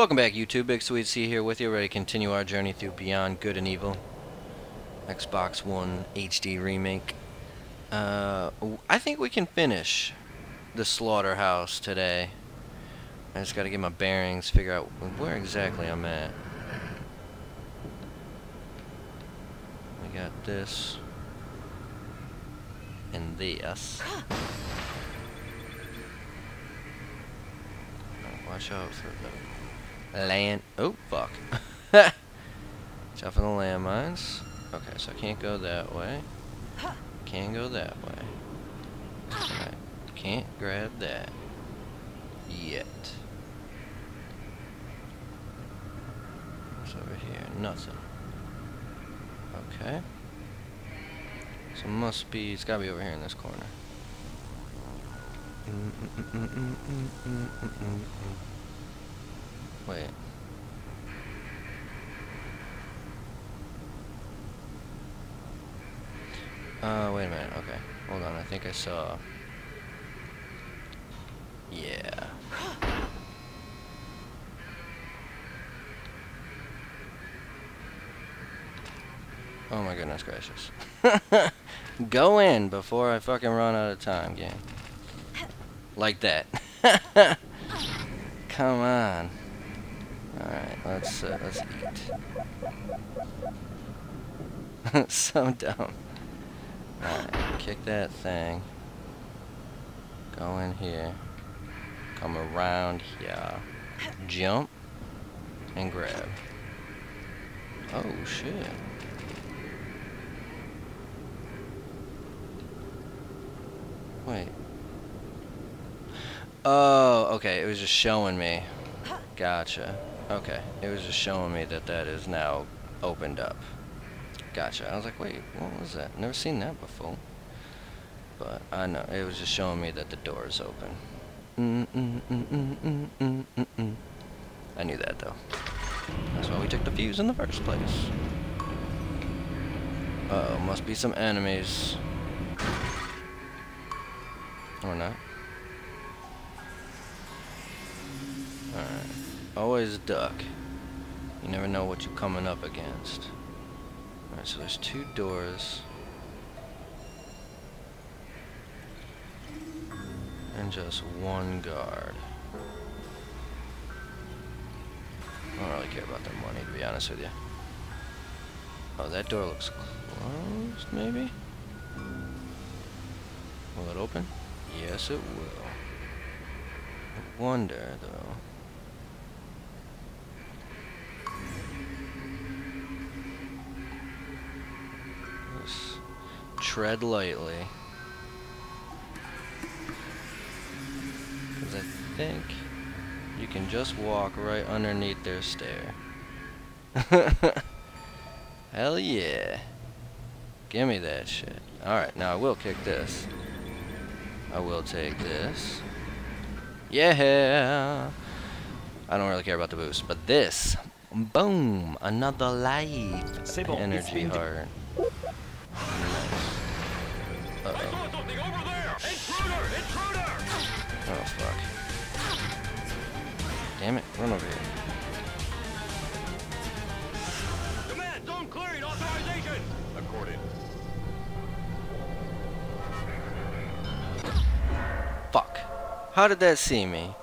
Welcome back YouTube, Big Sweet C here with you, ready to continue our journey through Beyond Good and Evil. Xbox One HD remake. Uh, I think we can finish the slaughterhouse today. I just gotta get my bearings, figure out where exactly I'm at. We got this. And this. Watch out for the land. Oh, fuck. For the landmines. Okay, so I can't go that way. Can't go that way. I can't grab that. Yet. What's over here? Nothing. Okay. So must be, it's gotta be over here in this corner. Wait. Uh, wait a minute. Okay. Hold on. I think I saw... Yeah. Oh my goodness gracious. Go in before I fucking run out of time, game. Like that. Come on. Let's uh, let's eat. so dumb. Alright, kick that thing. Go in here. Come around here. Jump. And grab. Oh shit. Wait. Oh, okay. It was just showing me. Gotcha. Okay. It was just showing me that that is now opened up. Gotcha. I was like, wait, what was that? Never seen that before. But I know. It was just showing me that the door is open. Mm -mm -mm I knew that, though. That's why we took the fuse in the first place. Uh oh must be some enemies. Or not. Always duck. You never know what you're coming up against. Alright, so there's two doors. And just one guard. I don't really care about their money, to be honest with you. Oh, that door looks closed, maybe? Will it open? Yes, it will. I wonder, though. Tread lightly. Because I think you can just walk right underneath their stair. Hell yeah. Give me that shit. Alright, now I will kick this. I will take this. Yeah! I don't really care about the boost, but this. Boom! Another life. Energy heart. Damn it, run over here. Command, zone clearing, authorization! According. Fuck. How did that see me?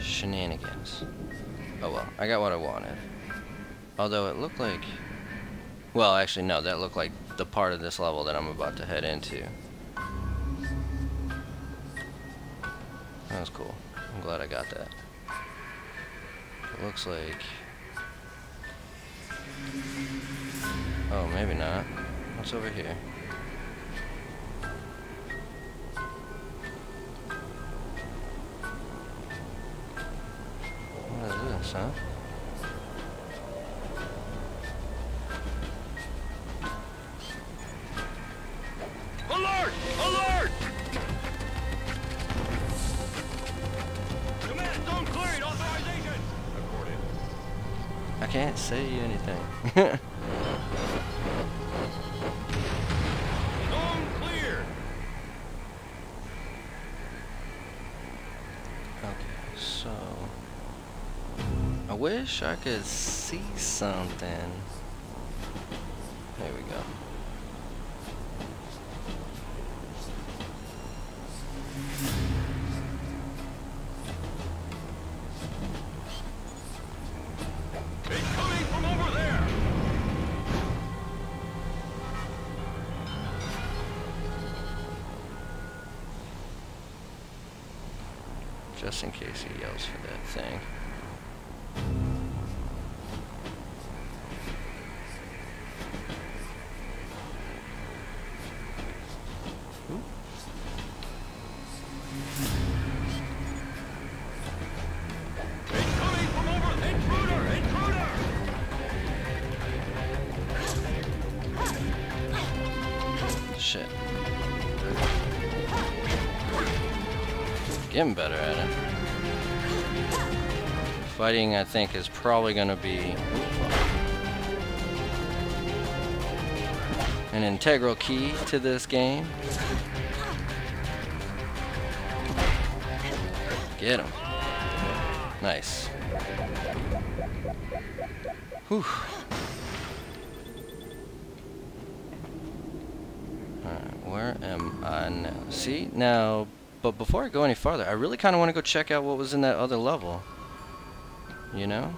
Shenanigans. Oh well, I got what I wanted. Although it looked like... Well, actually no, that looked like the part of this level that I'm about to head into. That was cool. I'm glad I got that. It looks like... Oh, maybe not. What's over here? What is this, huh? Alert! Alert! Can't see anything. Zone clear! okay, So, I wish I could see something. Better at it. Fighting, I think, is probably going to be an integral key to this game. Get him. Nice. Whew. Where am I now? See, now, but before I go any farther, I really kind of want to go check out what was in that other level. You know?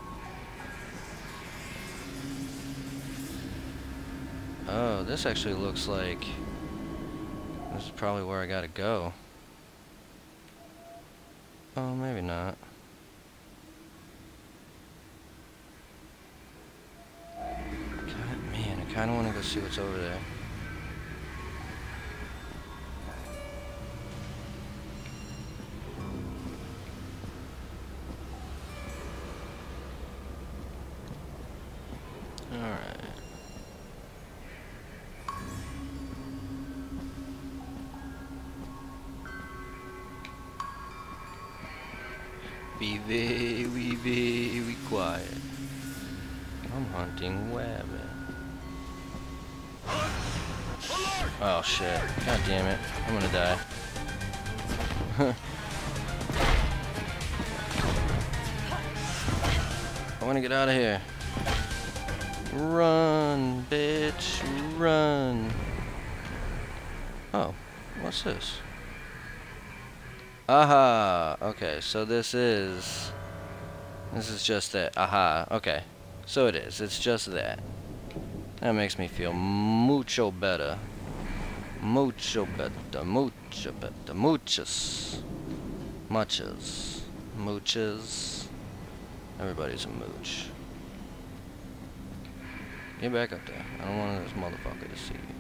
Oh, this actually looks like... This is probably where I gotta go. Oh, maybe not. God, man, I kind of want to go see what's over there. Shit. God damn it. I'm gonna die. I wanna get out of here. Run, bitch, run. Oh, what's this? Aha! Okay, so this is... This is just that. Aha, okay. So it is. It's just that. That makes me feel mucho better. Mucho better. Mucho better. Muchas. Muchas. Mooches. Everybody's a mooch. Get back up there. I don't want this motherfucker to see you.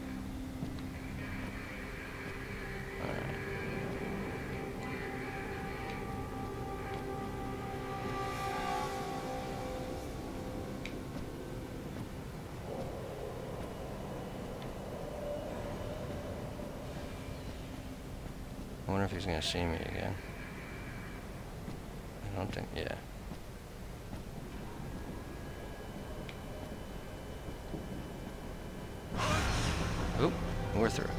Wonder if he's gonna see me again. I don't think, yeah. Oop, we're through.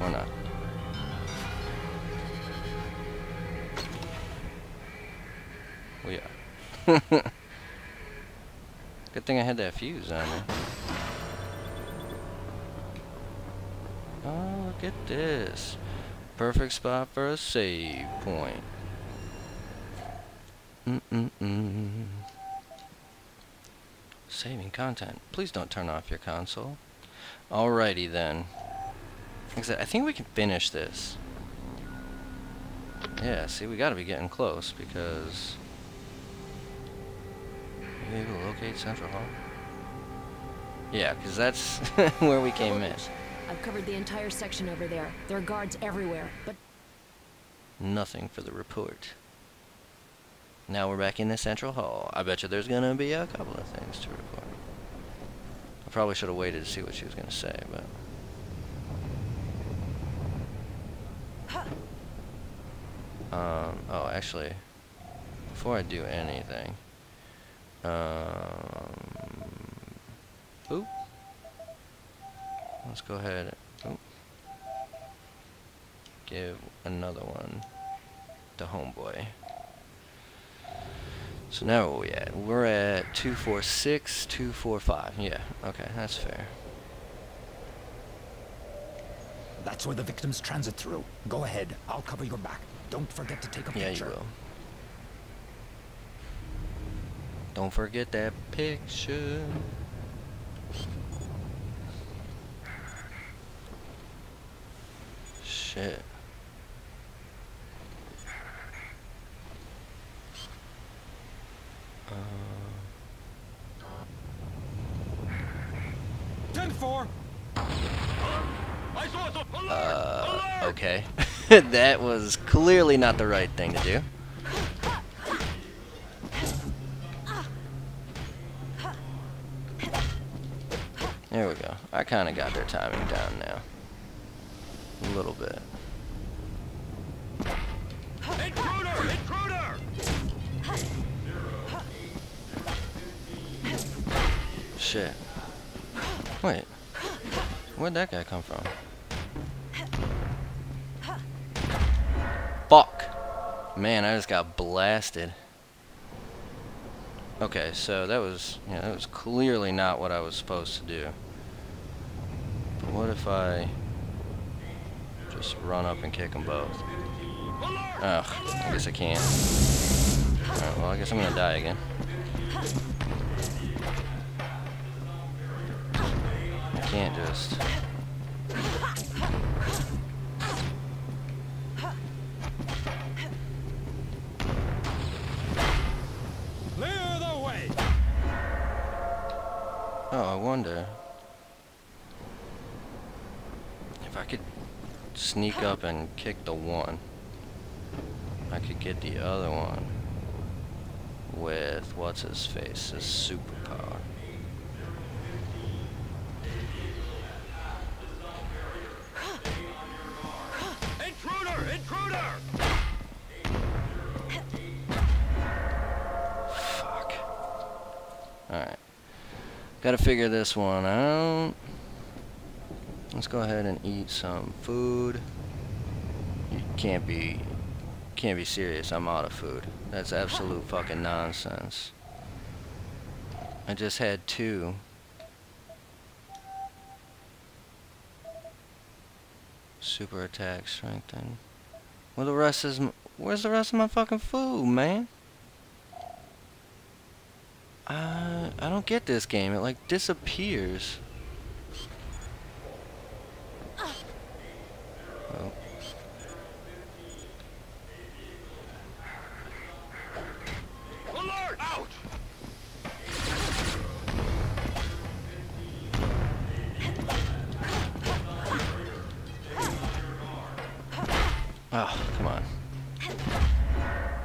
Or not. We are. Good thing I had that fuse on me. At this. Perfect spot for a save point. Mm-mm-mm. Saving content. Please don't turn off your console. Alrighty then. I think we can finish this. Yeah, see, we gotta be getting close because... Able to locate Central Hall? Yeah, because that's where we came in. I've covered the entire section over there. There are guards everywhere, but Nothing for the report. Now we're back in the Central Hall. I bet you there's gonna be a couple of things to report. I probably should have waited to see what she was gonna say, but... Um, oh, actually, before I do anything, um, oop, let's go ahead, oop, give another one the homeboy. So now where we at? We're at 246, 245. Yeah, okay, that's fair. That's where the victims transit through. Go ahead. I'll cover your back. Don't forget to take a Yeah, picture. you will. Don't forget that picture. Shit. Ten four. I saw the alert! Uh, okay. that was clearly not the right thing to do. There we go. I kind of got their timing down now. A little bit. Intruder! Intruder! Shit. Wait. Where'd that guy come from? Fuck! Man, I just got blasted. Okay, so that was, yeah, that was clearly not what I was supposed to do. But what if I just run up and kick them both? Ugh, I guess I can't. Alright, well, I guess I'm gonna die again. I can't just... Clear the way! Oh, I wonder if I could sneak up and kick the one. I could get the other one with what's his face, his superpower. Intruder! Intruder! Fuck. Alright. Gotta figure this one out. Let's go ahead and eat some food. Can't be can't be serious, I'm out of food. That's absolute fucking nonsense. I just had two. Super attack strengthen. Where the rest is where's the rest of my fucking food, man? Uh, I don't get this game. It like disappears.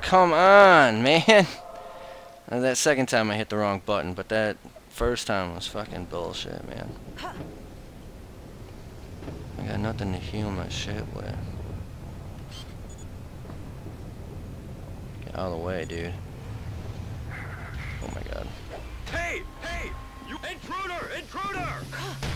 Come on, man. That second time I hit the wrong button, but that first time was fucking bullshit, man. I got nothing to heal my shit with. Get out of the way, dude. Oh my god. Hey! Hey! You intruder! Intruder!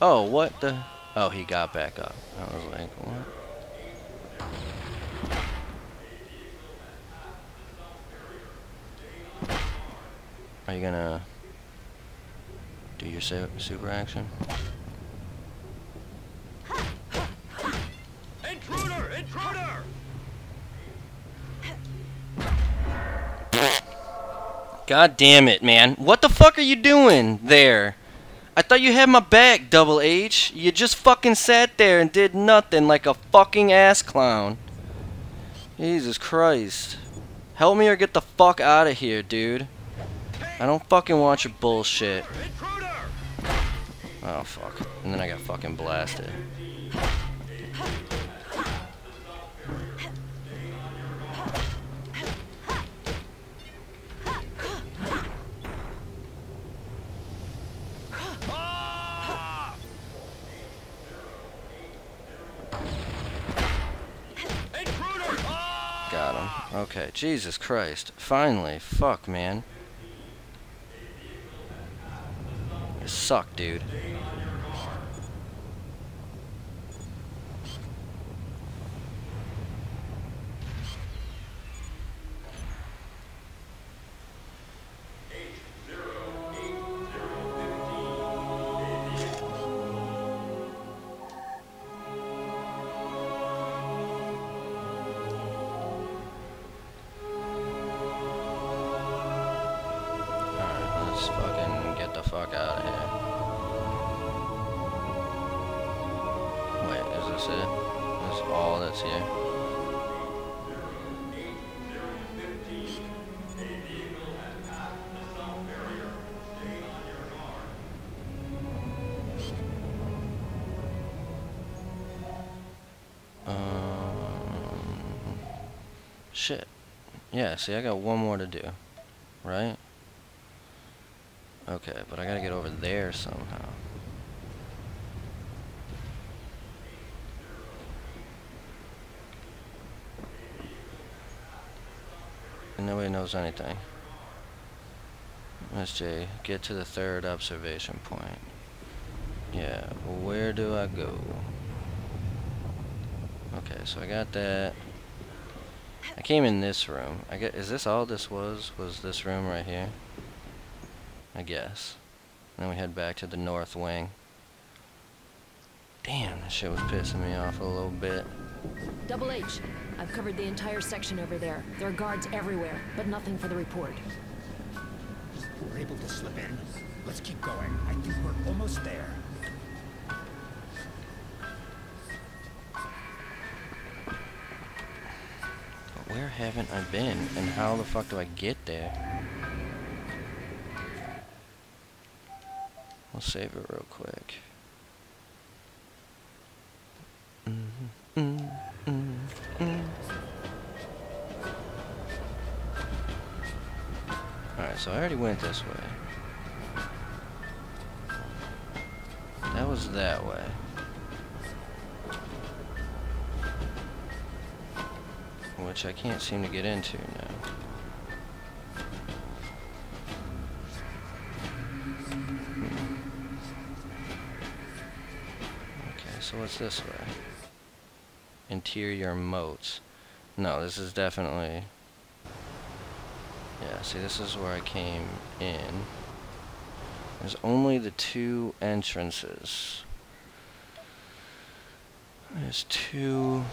Oh, what the? Oh, he got back up. I was like, what? Are you gonna do your super action? Intruder! Intruder! God damn it, man. What the fuck are you doing there? I thought you had my back, Double H. You just fucking sat there and did nothing like a fucking ass clown. Jesus Christ. Help me or get the fuck out of here, dude. I don't fucking want your bullshit. Oh, fuck. And then I got fucking blasted. Ah! Intruder! Ah! Got him. Okay, Jesus Christ. Finally. Fuck, man. You suck, dude. Yeah, see, I got one more to do. Right? Okay, but I gotta get over there somehow. And nobody knows anything. SJ, get to the third observation point. Yeah, where do I go? Okay, so I got that. I came in this room. I guess, Is this all this was? Was this room right here? I guess. And then we head back to the north wing. Damn, that shit was pissing me off a little bit. Double H, I've covered the entire section over there. There are guards everywhere, but nothing for the report. We're able to slip in. Let's keep going. I think we're almost there. Where haven't I been? And how the fuck do I get there? We'll save it real quick. Alright, so I already went this way. That was that way. Which I can't seem to get into now. Hmm. Okay, so what's this way? Interior moats. No, this is definitely... Yeah, see, this is where I came in. There's only the two entrances. There's two...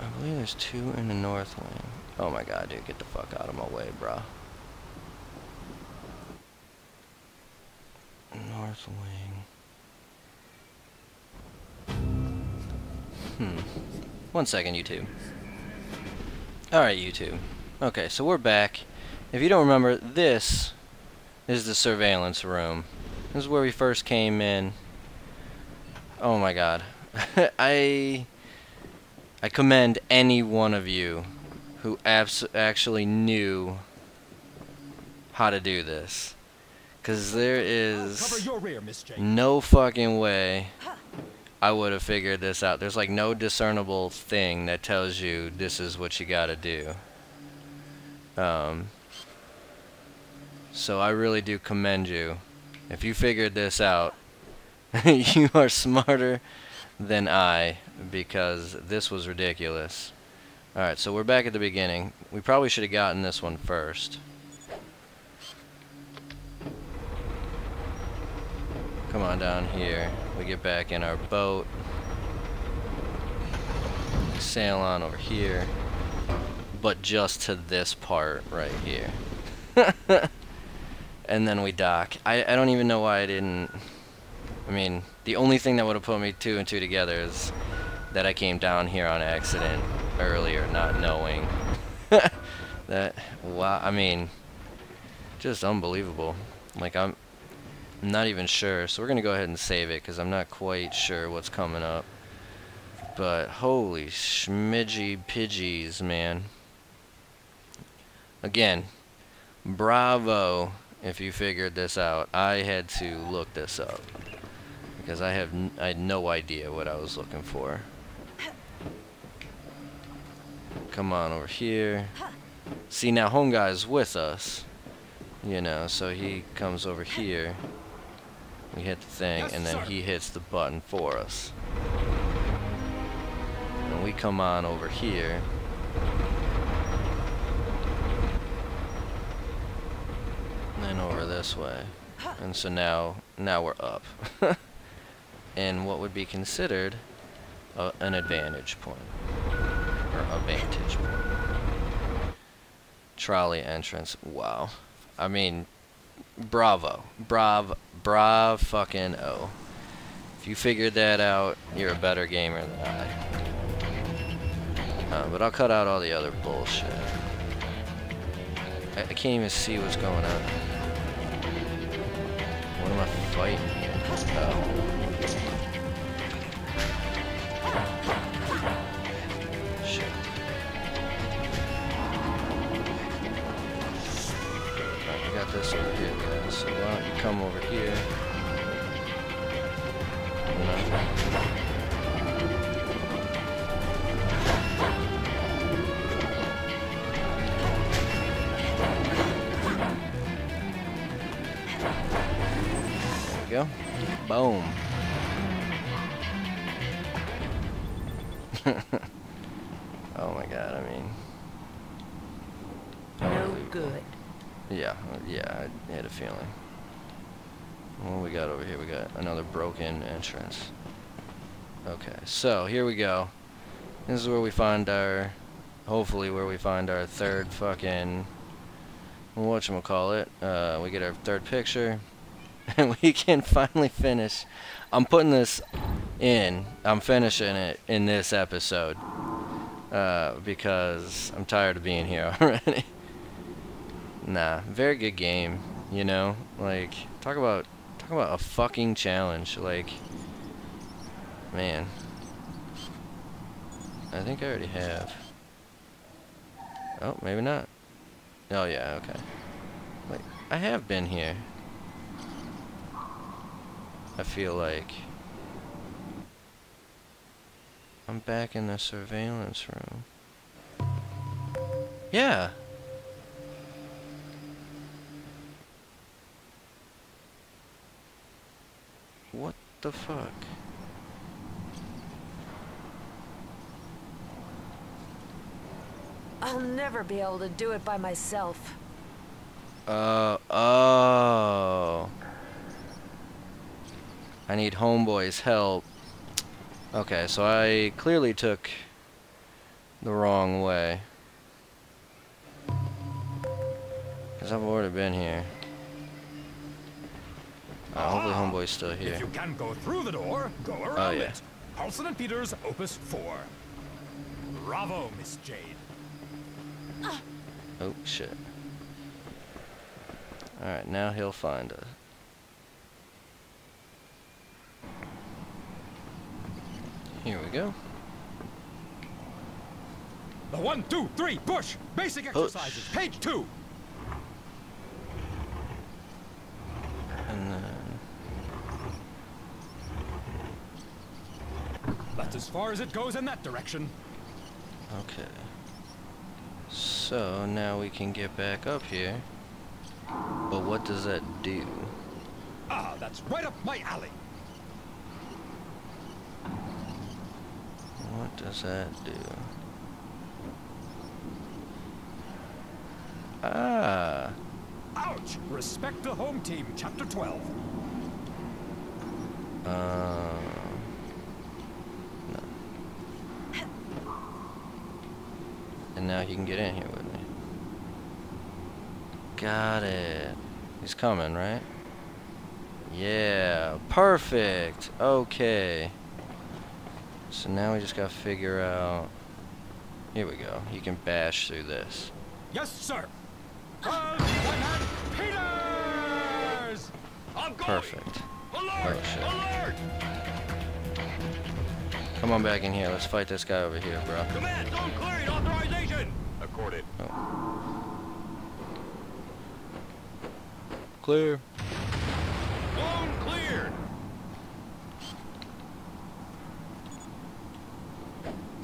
I believe there's two in the north wing. Oh my god, dude, get the fuck out of my way, bro. North wing. Hmm. One second, YouTube. Alright, YouTube. Okay, so we're back. If you don't remember, this is the surveillance room. This is where we first came in. Oh my god. I I commend any one of you who abs actually knew how to do this. Cause there is rear, no fucking way I would have figured this out. There's like no discernible thing that tells you this is what you gotta do. Um, so I really do commend you. If you figured this out, you are smarter than I because this was ridiculous. Alright, so we're back at the beginning. We probably should have gotten this one first. Come on down here. We get back in our boat. Sail on over here. But just to this part right here. and then we dock. I, I don't even know why I didn't... I mean, the only thing that would have put me two and two together is that I came down here on accident earlier, not knowing. that, wow, I mean, just unbelievable. Like, I'm not even sure. So we're going to go ahead and save it because I'm not quite sure what's coming up. But holy schmidgy pidgeys, man. Again, bravo if you figured this out. I had to look this up because I have n I had no idea what I was looking for. come on over here. See, now home guy's with us. You know, so he comes over here. We hit the thing, Yes, and then sir. he hits the button for us. And we come on over here. And then over this way. And so now, now we're up. in what would be considered a, an advantage point. Or a vantage point. Trolley entrance. Wow. I mean, bravo. Brav, brav fucking oh. If you figured that out, you're a better gamer than I. Uh, but I'll cut out all the other bullshit. I, I can't even see what's going on. What am I fighting here? Oh. Come over here? There we go. Boom. oh my god, I mean. No good. Yeah, yeah, I had a feeling. What we got over here? We got another broken entrance. Okay, so here we go. This is where we find our, hopefully where we find our third fucking, whatchamacallit. Uh, we get our third picture, and we can finally finish. I'm putting this in, I'm finishing it in this episode, uh, because I'm tired of being here already. Nah, very good game. You know, like talk about talk about a fucking challenge. Like, man, I think I already have. Oh, maybe not. Oh yeah, okay. Like I have been here. I feel like I'm back in the surveillance room. Yeah. What the fuck? I'll never be able to do it by myself. Uh, oh. I need homeboy's help. Okay, so I clearly took the wrong way. Because I've already been here. Uh, hopefully homeboy's still here. If you can go through the door, go around Oh, yeah. it. Carlson and Peters, Opus 4. Bravo, Miss Jade. Oh, shit. Alright, now he'll find us. Here we go. The one, two, three, push! Basic Push. exercises, page two. And then... That's as far as it goes in that direction. Okay. So now we can get back up here. But what does that do? Ah, that's right up my alley. What does that do? Ah. Ouch! Respect the home team, chapter 12. Uh. No. And now he can get in here with me. Got it. He's coming, right? Yeah, perfect. Okay. So now we just gotta figure out. Here we go. You can bash through this. Yes, sir. Uh, Carl Reinhard Peters! I'm Perfect. Alert! Oh! Come on back in here. Let's fight this guy over here, bro. Oh. Clear. Zone cleared.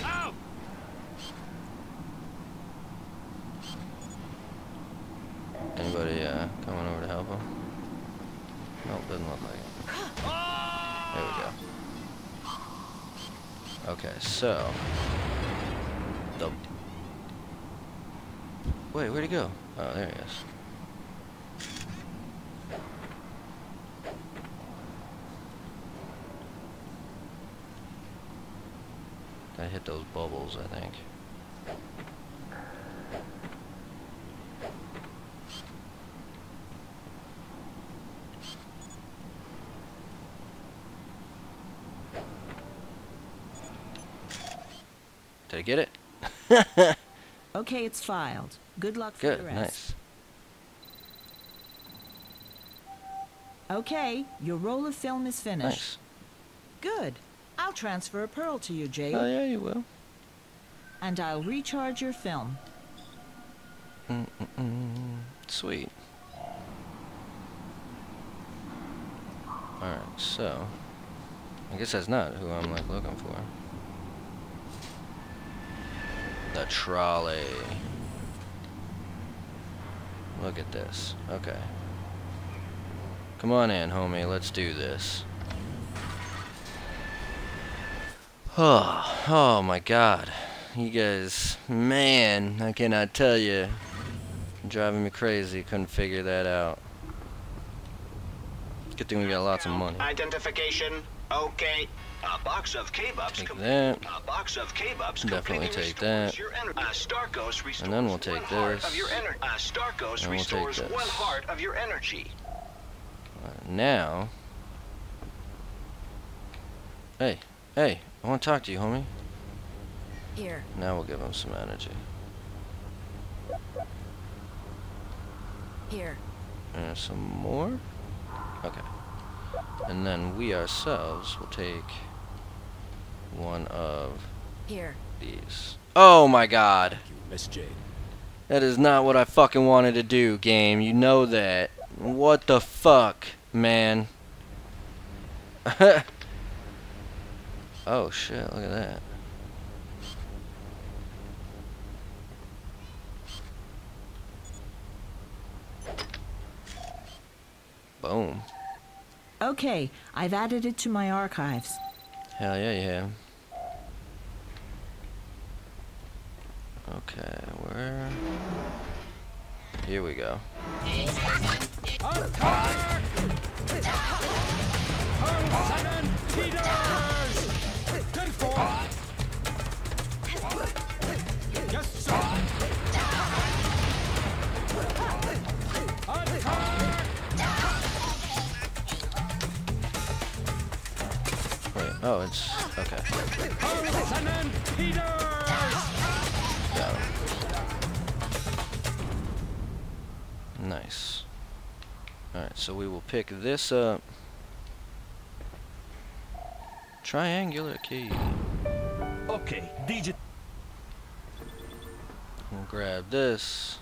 Out. Anybody uh, coming over to help him? Nope, doesn't look like it. There we go. Ah! Okay, so the wait, where'd he go? Oh, there he is. I hit those bubbles, I think. Did I get it? Okay, it's filed. Good luck for Good, the rest. nice. Okay, your roll of film is finished. Nice. Good. I'll transfer a pearl to you, Jade. Oh yeah, you will. And I'll recharge your film. Mm-mm-mm. Sweet. Alright, so I guess that's not who I'm like looking for. The trolley. Look at this. Okay. Come on in, homie. Let's do this. Oh, oh my god. You guys, man, I cannot tell you. Driving me crazy. Couldn't figure that out. Good thing we got lots of money. Identification. Okay. A box of K-Bucks. Take com- that. A box of K-Bucks Definitely completely take restores that. Your ener- uh, restores And then we'll take one heart this. Of your ener- uh, Starkos And we'll take restores this. one heart of your energy. Uh, now. Hey, hey, I want to talk to you, homie. Here. Now we'll give him some energy. Here. And some more. Okay. And then we ourselves will take one of Here. these. Oh my god! You, Miss Jade. That is not what I fucking wanted to do, game. You know that. What the fuck, man? oh shit, look at that. Boom. Okay, I've added it to my archives. Hell yeah, you have. Okay, where? Here we go. Wait, oh, it's okay. So we will pick this up. Triangular key. Okay, DJ. We'll grab this.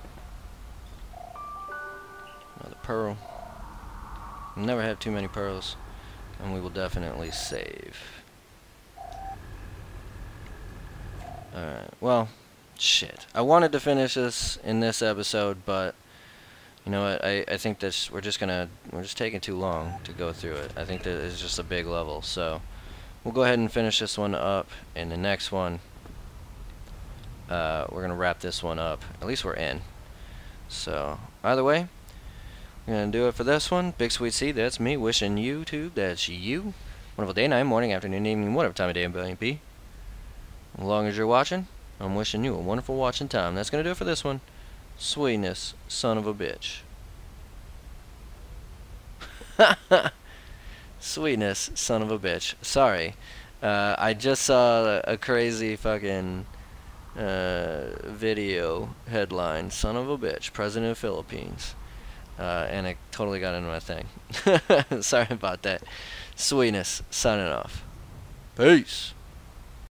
Another pearl. Never have too many pearls. And we will definitely save. Alright, well, shit. I wanted to finish this in this episode, but you know what? I, I think this we're just gonna we're just taking too long to go through it. I think that it's just a big level, so we'll go ahead and finish this one up in the next one uh, we're gonna wrap this one up. At least we're in. So either way, we're gonna do it for this one. Big Sweet C, that's me wishing you YouTube, that's you. Wonderful day, night, morning, afternoon, evening, whatever time of day it may be. As long as you're watching, I'm wishing you a wonderful watching time. That's gonna do it for this one. Sweetness, son of a bitch. Sweetness, son of a bitch. Sorry. Uh, I just saw a crazy fucking uh, video headline, "Son of a bitch, President of Philippines," uh, and it totally got into my thing. Sorry about that. Sweetness, signing off. Peace.